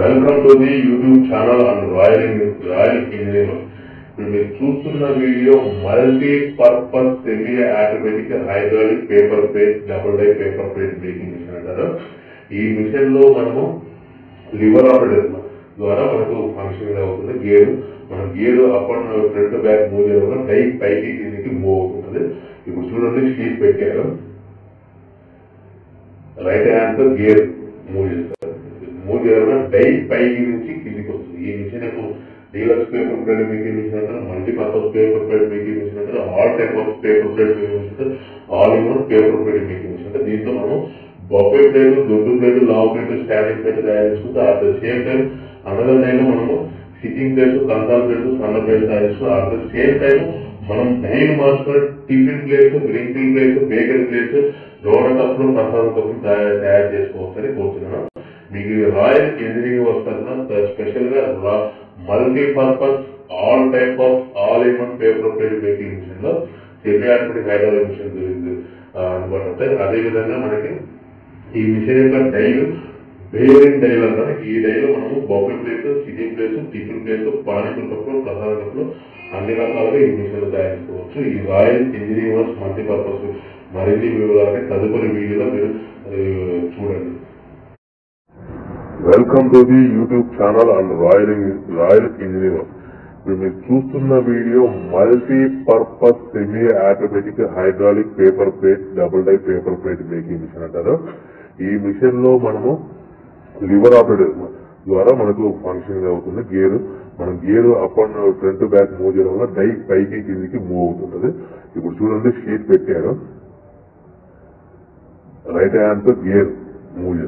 Welcome to the YouTube channel and royal royal engineer మీరు చూస్తున్న video multi purpose semi automatic hydraulic paper plate double die paper plate making machine అంటారు. ఈ మిషన్లో మనము liver operator ద్వారా మనకు function అవుతుంది. గేర్ మన gear up and front back move చేయడం వల్ల డై పైకి కిందకి మూవ్ అవుతుంది. ఇప్పుడు చూడండి షీట్ పెట్టారు రైట్ హ్యాండ్తో గేర్. మూవ్ చేయడం వల్ల డై పైకి నుంచి కిందికి వస్తుంది ఈ machine deluxe paper plate making machine అంటారు multipurpose paper plate making machine అంటారు all type of paper plate making machine అంటారు all in one paper plate making machine అంటే దీంట్లో మనం బొబ్బే ప్లేట్ దొడ్డు ప్లేట్ లావ్ ప్లేట్ స్టాండింగ్ ప్లేట్ తయారు చేసుకుంటే at the same time another time మనము సిట్టింగ్ ప్లేట్ కందాల ప్లేట్ సన్న ప్లేట్ తయారు చేసుకుంటే అట్ ద సేమ్ టైం మనం డైన్ మార్చుకున్న tiffin plates drinking plates bakery plates donut కప్పులు ప్రసాదం కప్పులు తయారు తయారు చేసుకోవచ్చని కోరుతున్నాను మీకు రాయల్ ఇంజనీరింగ్ వస్తున్న స్పెషల్గా multi purpose all type of all in one paper plate making మిషన్లో సెమీ హైడ్రాలిక్ మిషన్ గురించి అందుబాటులో ఉంటాయి అదే విధంగా మనకి ఈ మిషన్ యొక్క డైలు బేరింగ్ డైల్ అంటారు. ఈ డైలో మనము బొబ్బై ప్లేస్ సిటీ ప్లేస్ టిఫిన్ ప్లేస్ పానీపూరి కప్పులు ప్రసాద కప్పులు అన్ని రకాలుగా ఈ మిషన్లు తయారు చేసుకోవచ్చు. ఈ రాయల్ ఇంజనీరింగ్ వర్క్స్ మల్టీపర్పస్ మరిన్ని వివరాలకి తదుపరి వీడియోలో మీరు చూడండి. Welcome to the YouTube channel and royal royal engineer. ఇప్పుడు మీరు చూస్తున్న video multi purpose semi automatic hydraulic paper plate double die paper plate making machine అంటారు. ఈ మిషన్లో మనము లివర్ ఆపరేటర్ ద్వారా మనకు ఫంక్షన్ అవుతుంది. గేర్ మన gear up and front back move చేయడం వల్ల డై పైకి కిందికి మూవ్ అవుతుంటది. ఇప్పుడు చూడండి షీట్ పెట్టారు. రైట్ హ్యాండ్తో గేర్ మూవ్ చేస్తారు